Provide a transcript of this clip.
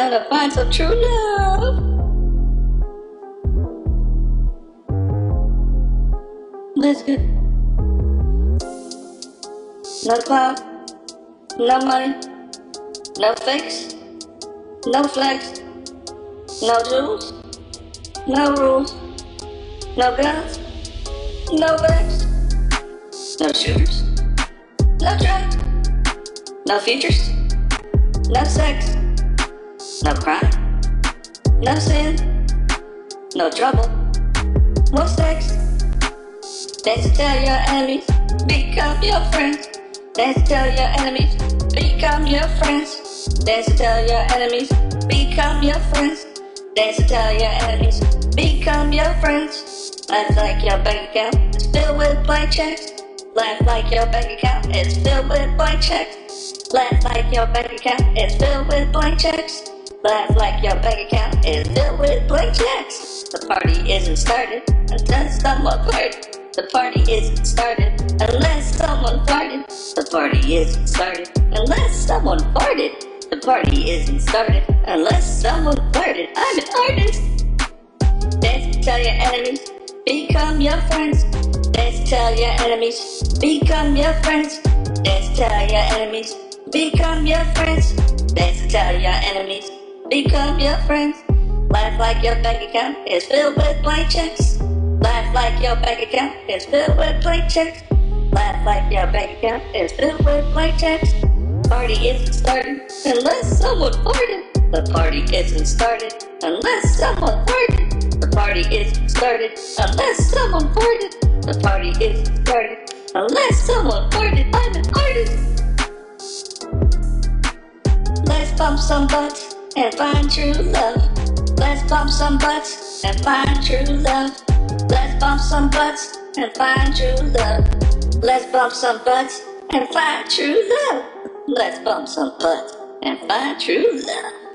time to find some true love. Let's get no clout, no money, no fakes, no flex, no jewels, no rules, no guns, no vex, no shooters, no drugs, no futures, no sex, no crime, no sin, no trouble, no sex. Let's tell your enemies, become your friends. Let's tell your enemies, become your friends. Let's tell your enemies, become your friends. Let's tell your enemies, become your friends. Laugh like your bank account is filled with blank checks. Laugh like your bank account is filled with blank checks. Laugh like your bank account is filled with blank checks. Laugh like your bank account is filled with blank checks. The party isn't started until someone flirts. The party isn't started unless someone farted. The party isn't started unless someone farted. The party isn't started unless someone farted. I'm an artist. Dance tell your enemies, become your friends. Dance tell your enemies, become your friends. Dance tell your enemies, become your friends. Dance tell become your friends. Laugh like your bank account is filled with blank checks. Laugh like your bank account is filled with blank checks. Laugh like your bank account is filled with blank checks. Party isn't started unless someone farted. The party isn't started unless someone farted. The party isn't started unless someone farted. The party isn't started unless someone farted. I'm an artist. Let's bump some butts and find true love. Let's bump some butts and find true love. Let's bump some butts and find true love. Let's bump some butts and find true love. Let's bump some butts and find true love.